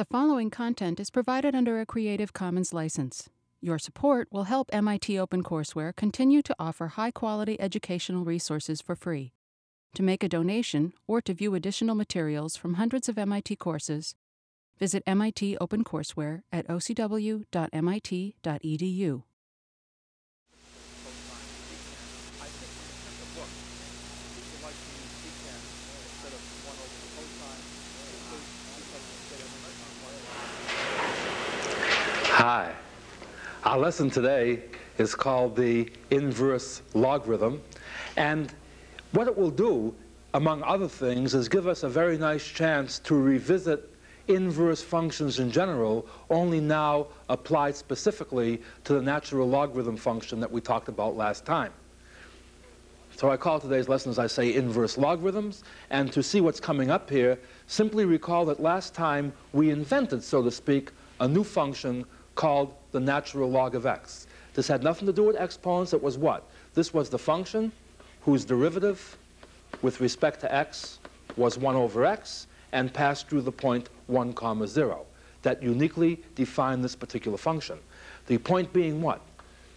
The following content is provided under a Creative Commons license. Your support will help MIT OpenCourseware continue to offer high quality educational resources for free. To make a donation or to view additional materials from hundreds of MIT courses, visit MIT OpenCourseware at ocw.mit.edu. Hi. Our lesson today is called the inverse logarithm. And what it will do, among other things, is give us a very nice chance to revisit inverse functions in general, only now applied specifically to the natural logarithm function that we talked about last time. So I call today's lesson, as I say, inverse logarithms. And to see what's coming up here, simply recall that last time we invented, so to speak, a new function called the natural log of x. This had nothing to do with exponents. It was what? This was the function whose derivative with respect to x was 1 over x and passed through the point 1 comma 0. That uniquely defined this particular function. The point being what?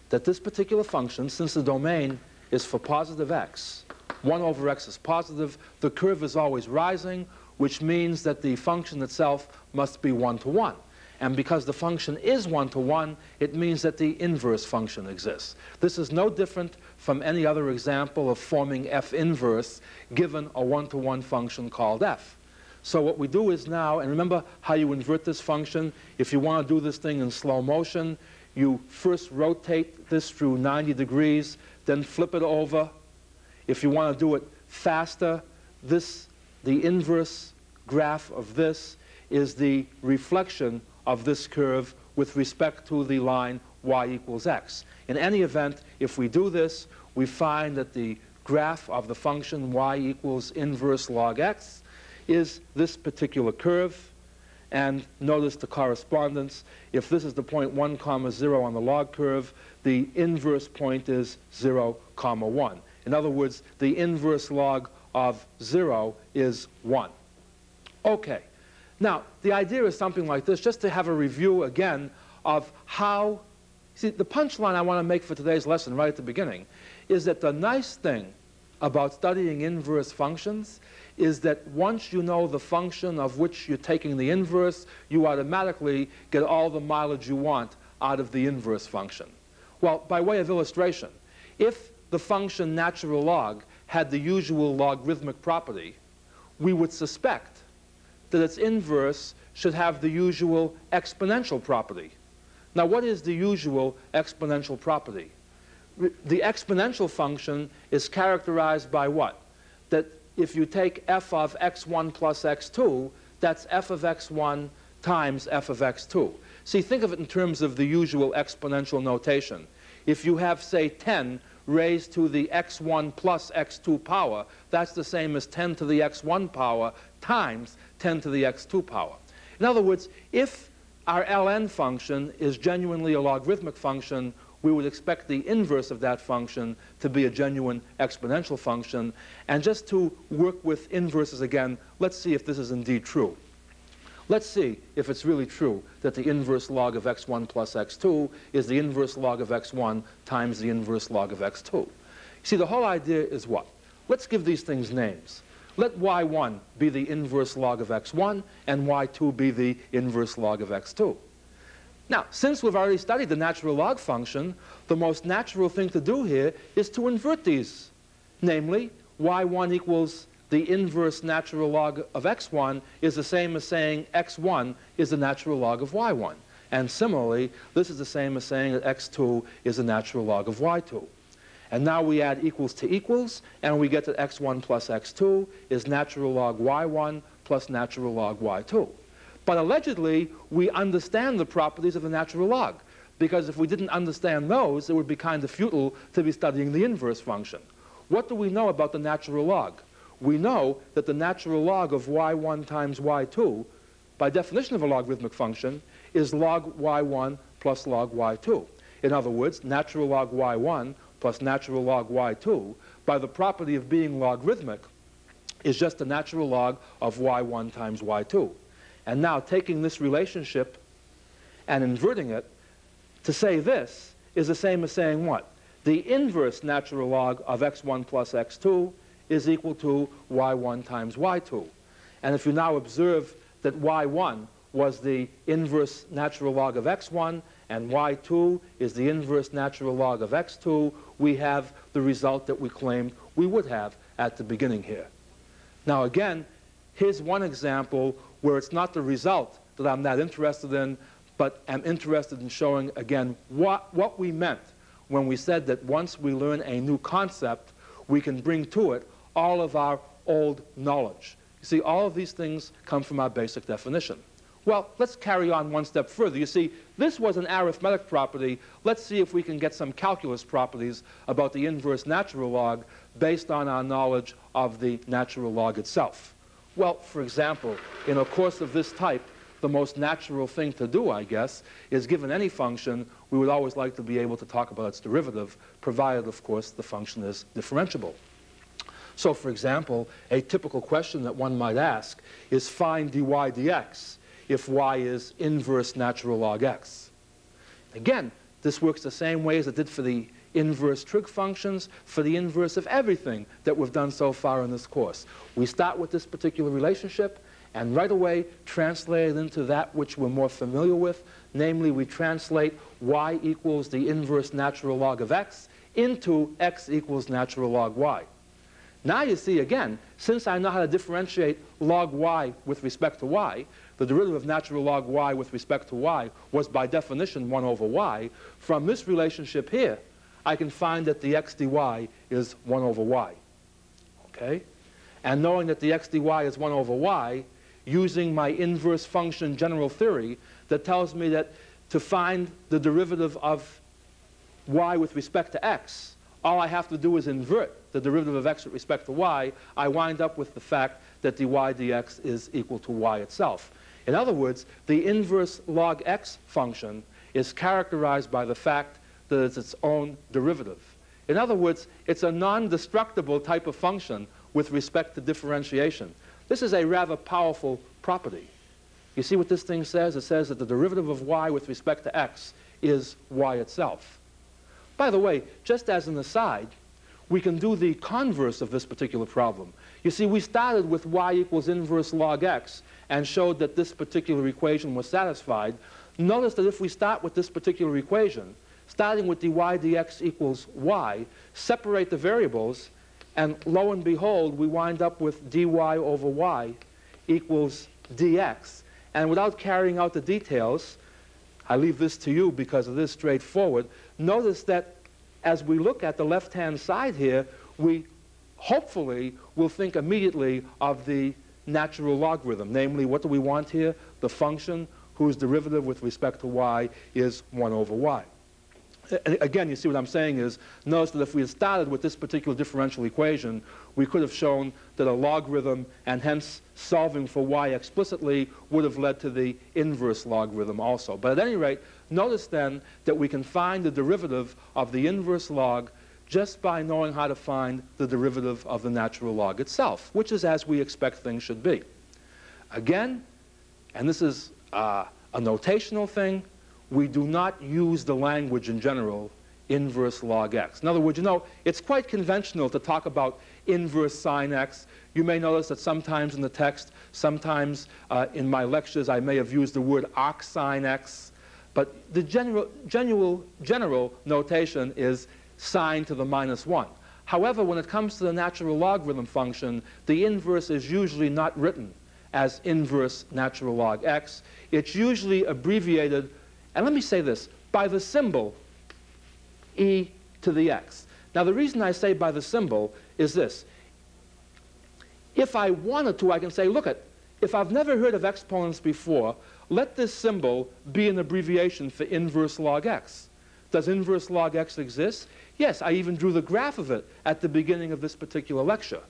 That this particular function, since the domain is for positive x, 1 over x is positive, the curve is always rising, which means that the function itself must be 1 to 1. And because the function is one-to-one, it means that the inverse function exists. This is no different from any other example of forming f inverse given a one-to-one -one function called f. So what we do is now, and remember how you invert this function. If you want to do this thing in slow motion, you first rotate this through 90 degrees, then flip it over. If you want to do it faster, this, the inverse graph of this is the reflection of this curve with respect to the line y equals x. In any event, if we do this, we find that the graph of the function y equals inverse log x is this particular curve. And notice the correspondence. If this is the point 1 comma 0 on the log curve, the inverse point is 0 comma 1. In other words, the inverse log of 0 is 1. Okay. Now, the idea is something like this, just to have a review again of how, see, the punchline I want to make for today's lesson right at the beginning is that the nice thing about studying inverse functions is that once you know the function of which you're taking the inverse, you automatically get all the mileage you want out of the inverse function. Well, by way of illustration, if the function natural log had the usual logarithmic property, we would suspect that its inverse should have the usual exponential property. Now, what is the usual exponential property? The exponential function is characterized by what? That if you take f of x1 plus x2, that's f of x1 times f of x2. See, think of it in terms of the usual exponential notation. If you have, say, 10 raised to the x1 plus x2 power, that's the same as 10 to the x1 power times 10 to the x2 power. In other words, if our ln function is genuinely a logarithmic function, we would expect the inverse of that function to be a genuine exponential function. And just to work with inverses again, let's see if this is indeed true. Let's see if it's really true that the inverse log of x1 plus x2 is the inverse log of x1 times the inverse log of x2. See, the whole idea is what? Let's give these things names. Let y1 be the inverse log of x1 and y2 be the inverse log of x2. Now, since we've already studied the natural log function, the most natural thing to do here is to invert these. Namely, y1 equals the inverse natural log of x1 is the same as saying x1 is the natural log of y1. And similarly, this is the same as saying that x2 is the natural log of y2. And now we add equals to equals, and we get that x1 plus x2 is natural log y1 plus natural log y2. But allegedly, we understand the properties of the natural log. Because if we didn't understand those, it would be kind of futile to be studying the inverse function. What do we know about the natural log? We know that the natural log of y1 times y2, by definition of a logarithmic function, is log y1 plus log y2. In other words, natural log y1 plus natural log y2 by the property of being logarithmic is just the natural log of y1 times y2. And now taking this relationship and inverting it to say this is the same as saying what? The inverse natural log of x1 plus x2 is equal to y1 times y2. And if you now observe that y1 was the inverse natural log of x1 and y2 is the inverse natural log of x2, we have the result that we claimed we would have at the beginning here. Now again, here's one example where it's not the result that I'm not interested in, but am interested in showing again what, what we meant when we said that once we learn a new concept, we can bring to it all of our old knowledge. You see, all of these things come from our basic definition. Well, let's carry on one step further. You see, this was an arithmetic property. Let's see if we can get some calculus properties about the inverse natural log based on our knowledge of the natural log itself. Well, for example, in a course of this type, the most natural thing to do, I guess, is given any function, we would always like to be able to talk about its derivative, provided, of course, the function is differentiable. So, for example, a typical question that one might ask is find dy dx if y is inverse natural log x. Again, this works the same way as it did for the inverse trig functions, for the inverse of everything that we've done so far in this course. We start with this particular relationship and right away translate it into that which we're more familiar with, namely we translate y equals the inverse natural log of x into x equals natural log y. Now you see again, since I know how to differentiate log y with respect to y, the derivative of natural log y with respect to y was by definition 1 over y. From this relationship here, I can find that dx dy is 1 over y. Okay? And knowing that dx dy is 1 over y, using my inverse function general theory that tells me that to find the derivative of y with respect to x, all I have to do is invert the derivative of x with respect to y. I wind up with the fact that dy dx is equal to y itself. In other words, the inverse log x function is characterized by the fact that it's its own derivative. In other words, it's a non-destructible type of function with respect to differentiation. This is a rather powerful property. You see what this thing says? It says that the derivative of y with respect to x is y itself. By the way, just as an aside, we can do the converse of this particular problem. You see, we started with y equals inverse log x and showed that this particular equation was satisfied. Notice that if we start with this particular equation, starting with dy dx equals y, separate the variables, and lo and behold, we wind up with dy over y equals dx. And without carrying out the details, I leave this to you because it is straightforward. Notice that as we look at the left-hand side here, we hopefully will think immediately of the natural logarithm. Namely, what do we want here? The function whose derivative with respect to y is 1 over y. Again, you see what I'm saying is, notice that if we had started with this particular differential equation, we could have shown that a logarithm and hence solving for y explicitly would have led to the inverse logarithm also. But at any rate, notice then that we can find the derivative of the inverse log just by knowing how to find the derivative of the natural log itself, which is as we expect things should be. Again, and this is uh, a notational thing, we do not use the language in general inverse log x. In other words, you know, it's quite conventional to talk about inverse sine x. You may notice that sometimes in the text, sometimes uh, in my lectures, I may have used the word arc sine x. But the general, general, general notation is sine to the minus 1. However, when it comes to the natural logarithm function, the inverse is usually not written as inverse natural log x. It's usually abbreviated and let me say this, by the symbol e to the x. Now the reason I say by the symbol is this. If I wanted to, I can say, look at, if I've never heard of exponents before, let this symbol be an abbreviation for inverse log x. Does inverse log x exist? Yes, I even drew the graph of it at the beginning of this particular lecture.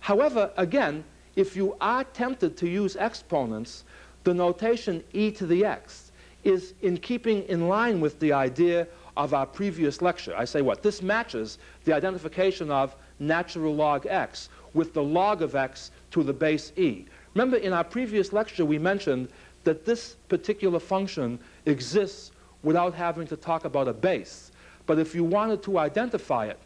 However, again, if you are tempted to use exponents, the notation e to the x is in keeping in line with the idea of our previous lecture. I say what? This matches the identification of natural log x with the log of x to the base e. Remember, in our previous lecture, we mentioned that this particular function exists without having to talk about a base. But if you wanted to identify it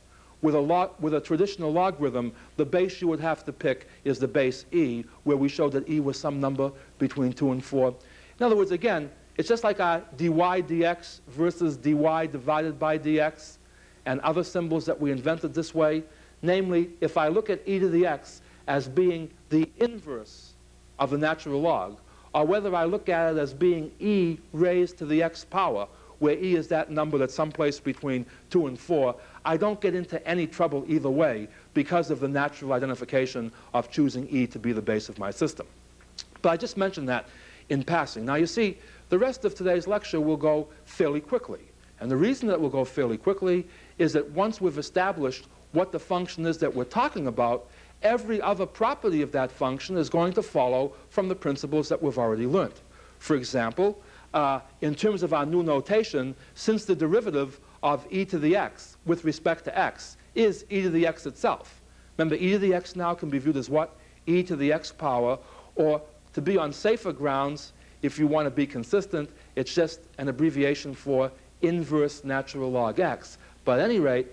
with a, log, with a traditional logarithm, the base you would have to pick is the base e, where we showed that e was some number between 2 and 4. In other words, again, it's just like our dy dx versus dy divided by dx and other symbols that we invented this way. Namely, if I look at e to the x as being the inverse of the natural log, or whether I look at it as being e raised to the x power, where e is that number that's someplace between 2 and 4, I don't get into any trouble either way because of the natural identification of choosing e to be the base of my system. But I just mentioned that in passing. Now you see, the rest of today's lecture will go fairly quickly. And the reason that will go fairly quickly is that once we've established what the function is that we're talking about, every other property of that function is going to follow from the principles that we've already learned. For example, uh, in terms of our new notation, since the derivative of e to the x with respect to x is e to the x itself. Remember, e to the x now can be viewed as what? e to the x power, or to be on safer grounds, if you want to be consistent, it's just an abbreviation for inverse natural log x. But at any rate,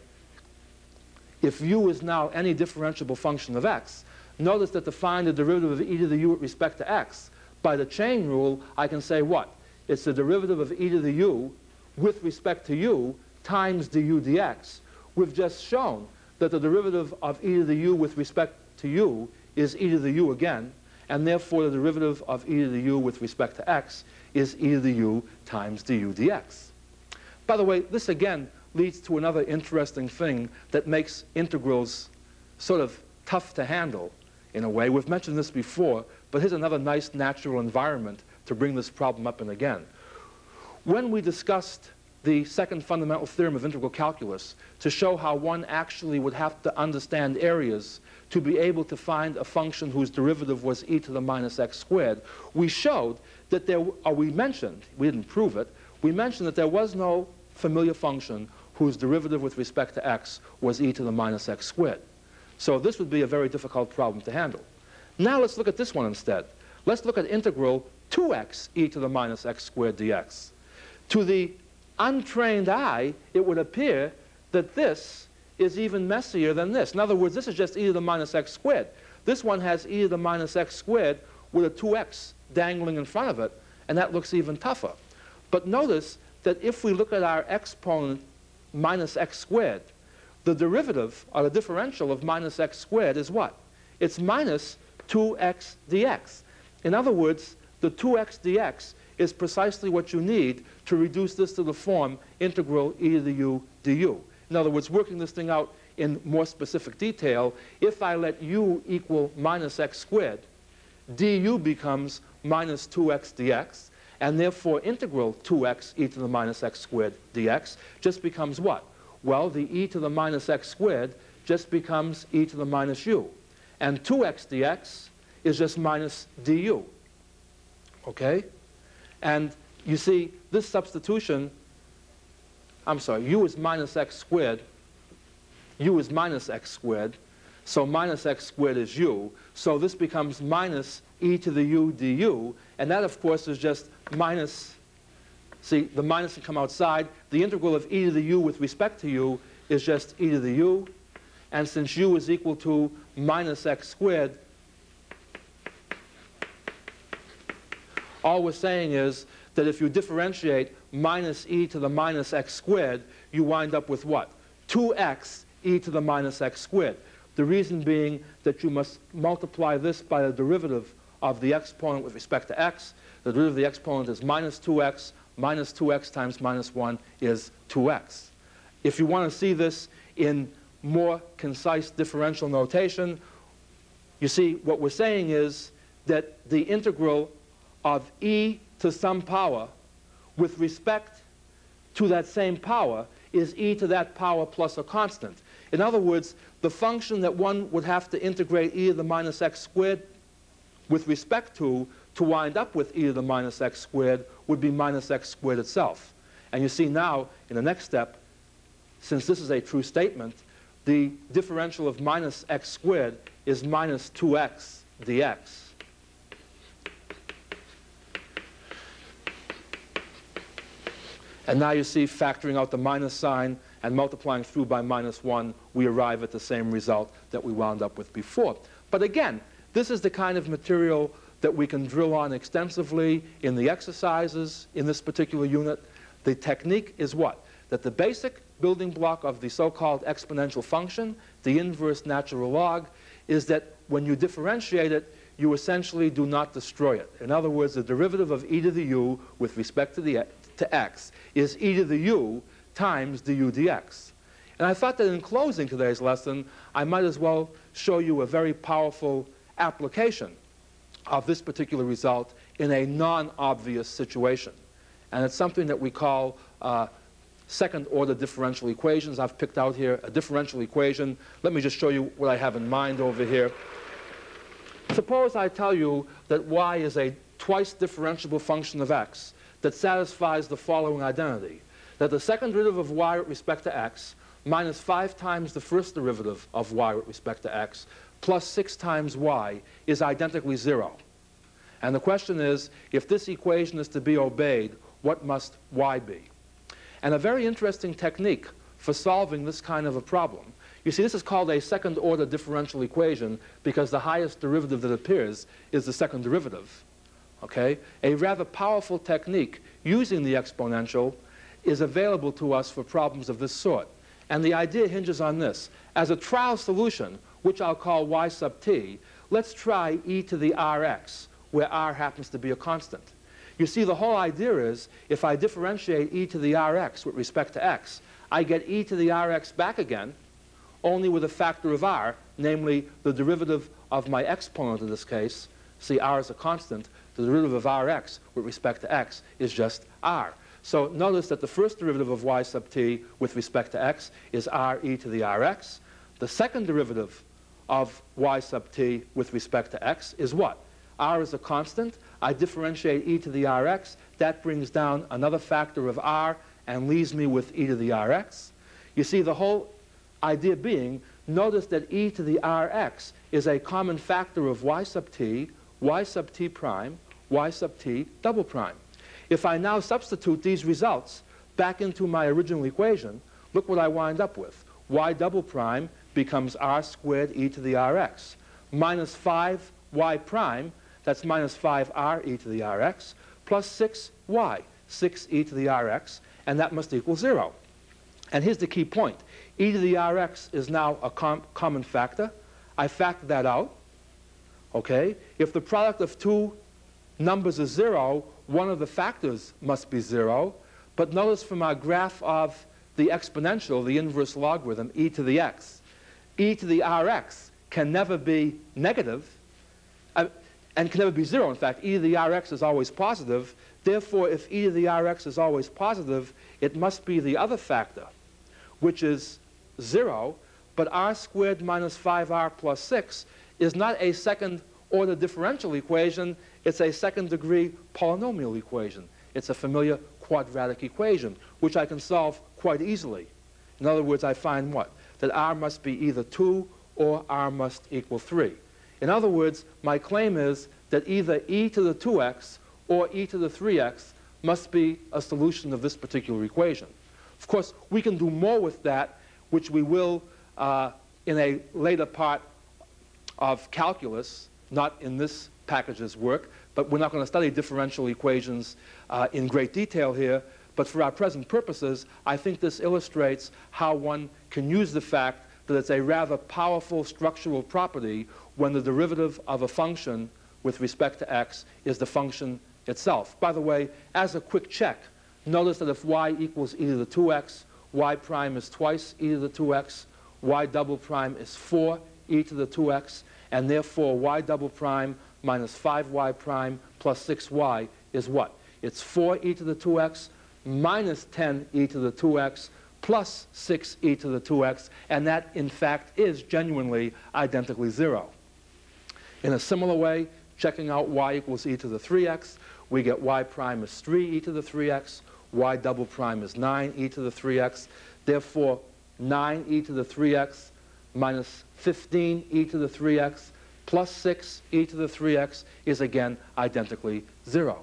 if u is now any differentiable function of x, notice that to find the derivative of e to the u with respect to x, by the chain rule, I can say what? It's the derivative of e to the u with respect to u times du dx. We've just shown that the derivative of e to the u with respect to u is e to the u again, and therefore the derivative of e to the u with respect to x is e to the u times du dx. By the way, this again leads to another interesting thing that makes integrals sort of tough to handle in a way. We've mentioned this before, but here's another nice natural environment to bring this problem up in again. When we discussed the second fundamental theorem of integral calculus to show how one actually would have to understand areas to be able to find a function whose derivative was e to the minus x squared, we showed that there, or we mentioned, we didn't prove it, we mentioned that there was no familiar function whose derivative with respect to x was e to the minus x squared. So this would be a very difficult problem to handle. Now let's look at this one instead. Let's look at integral 2x e to the minus x squared dx. To the untrained eye, it would appear that this is even messier than this. In other words, this is just e to the minus x squared. This one has e to the minus x squared with a 2x dangling in front of it, and that looks even tougher. But notice that if we look at our exponent minus x squared, the derivative, or the differential of minus x squared is what? It's minus 2x dx. In other words, the 2x dx is precisely what you need to reduce this to the form integral e to the u du. In other words, working this thing out in more specific detail, if I let u equal minus x squared, du becomes minus 2x dx, and therefore, integral 2x e to the minus x squared dx just becomes what? Well, the e to the minus x squared just becomes e to the minus u. And 2x dx is just minus du. Okay? And you see, this substitution, I'm sorry, u is minus x squared. u is minus x squared. So minus x squared is u. So this becomes minus e to the u du. And that, of course, is just minus, see, the minus can come outside. The integral of e to the u with respect to u is just e to the u. And since u is equal to minus x squared, all we're saying is that if you differentiate minus e to the minus x squared, you wind up with what? 2x e to the minus x squared. The reason being that you must multiply this by the derivative of the exponent with respect to x. The derivative of the exponent is minus 2x. Minus 2x times minus 1 is 2x. If you want to see this in more concise differential notation, you see what we're saying is that the integral of e to some power with respect to that same power is e to that power plus a constant. In other words, the function that one would have to integrate e to the minus x squared with respect to to wind up with e to the minus x squared would be minus x squared itself. And you see now, in the next step, since this is a true statement, the differential of minus x squared is minus 2x dx. And now you see, factoring out the minus sign and multiplying through by minus 1, we arrive at the same result that we wound up with before. But again, this is the kind of material that we can drill on extensively in the exercises in this particular unit. The technique is what? That the basic building block of the so-called exponential function, the inverse natural log, is that when you differentiate it, you essentially do not destroy it. In other words, the derivative of e to the u with respect to, the, to x is e to the u times du dx. And I thought that in closing today's lesson, I might as well show you a very powerful application of this particular result in a non-obvious situation. And it's something that we call uh, second-order differential equations. I've picked out here a differential equation. Let me just show you what I have in mind over here. Suppose I tell you that y is a twice differentiable function of x that satisfies the following identity, that the second derivative of y with respect to x minus 5 times the first derivative of y with respect to x plus 6 times y is identically 0. And the question is, if this equation is to be obeyed, what must y be? And a very interesting technique for solving this kind of a problem. You see, this is called a second-order differential equation because the highest derivative that appears is the second derivative. Okay? A rather powerful technique using the exponential is available to us for problems of this sort. And the idea hinges on this. As a trial solution, which I'll call y sub t, let's try e to the rx, where r happens to be a constant. You see, the whole idea is if I differentiate e to the rx with respect to x, I get e to the rx back again, only with a factor of r, namely the derivative of my exponent in this case. See, r is a constant. The derivative of rx with respect to x is just r. So notice that the first derivative of y sub t with respect to x is r e to the rx. The second derivative of y sub t with respect to x is what? r is a constant. I differentiate e to the rx. That brings down another factor of r and leaves me with e to the rx. You see, the whole idea being, notice that e to the rx is a common factor of y sub t, y sub t prime, y sub t double prime. If I now substitute these results back into my original equation, look what I wind up with. y double prime becomes r squared e to the rx, minus 5y prime that's minus 5r e to the rx, plus 6y, 6e to the rx, and that must equal 0. And here's the key point. e to the rx is now a com common factor. I factor that out. Okay? If the product of two numbers is zero, one of the factors must be 0. But notice from our graph of the exponential, the inverse logarithm, e to the x, e to the rx can never be negative. Uh, and can never be zero. In fact, e to the rx is always positive. Therefore, if e to the rx is always positive, it must be the other factor, which is 0. But r squared minus 5r plus 6 is not a second-order differential equation. It's a second-degree polynomial equation. It's a familiar quadratic equation, which I can solve quite easily. In other words, I find what? That r must be either 2 or r must equal 3. In other words, my claim is that either e to the 2x or e to the 3x must be a solution of this particular equation. Of course, we can do more with that, which we will uh, in a later part of calculus, not in this package's work, but we're not going to study differential equations uh, in great detail here. But for our present purposes, I think this illustrates how one can use the fact that it's a rather powerful structural property when the derivative of a function with respect to x is the function itself. By the way, as a quick check, notice that if y equals e to the 2x, y prime is twice e to the 2x, y double prime is 4 e to the 2x, and therefore y double prime minus 5y prime plus 6y is what? It's 4 e to the 2x minus 10 e to the 2x plus 6 e to the 2x, and that, in fact, is genuinely identically 0. In a similar way, checking out y equals e to the 3x, we get y prime is 3 e to the 3x, y double prime is 9 e to the 3x. Therefore, 9 e to the 3x minus 15 e to the 3x plus 6 e to the 3x is again identically 0.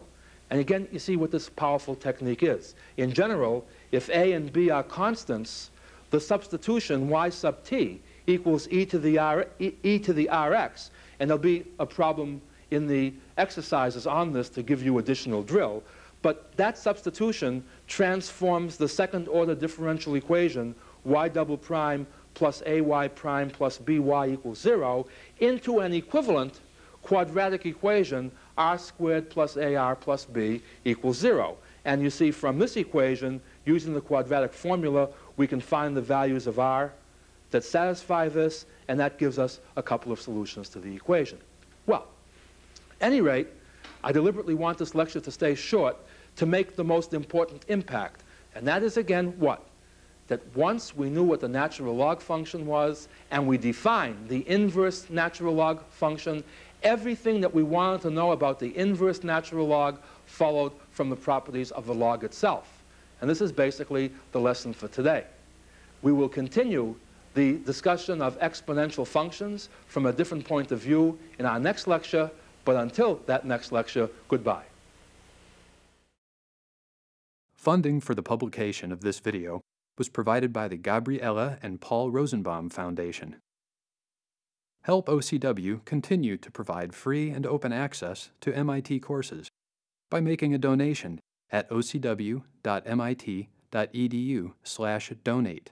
And again, you see what this powerful technique is. In general, if a and b are constants, the substitution y sub t equals e to the, r, e, e to the rx. And there'll be a problem in the exercises on this to give you additional drill. But that substitution transforms the second order differential equation y double prime plus ay prime plus by equals 0 into an equivalent quadratic equation r squared plus ar plus b equals 0. And you see from this equation, using the quadratic formula, we can find the values of r that satisfy this, and that gives us a couple of solutions to the equation. Well, any rate, I deliberately want this lecture to stay short to make the most important impact. And that is, again, what? That once we knew what the natural log function was, and we defined the inverse natural log function, everything that we wanted to know about the inverse natural log followed from the properties of the log itself. And this is basically the lesson for today. We will continue the discussion of exponential functions from a different point of view in our next lecture, but until that next lecture, goodbye. Funding for the publication of this video was provided by the Gabriella and Paul Rosenbaum Foundation. Help OCW continue to provide free and open access to MIT courses by making a donation at ocw.mit.edu/donate.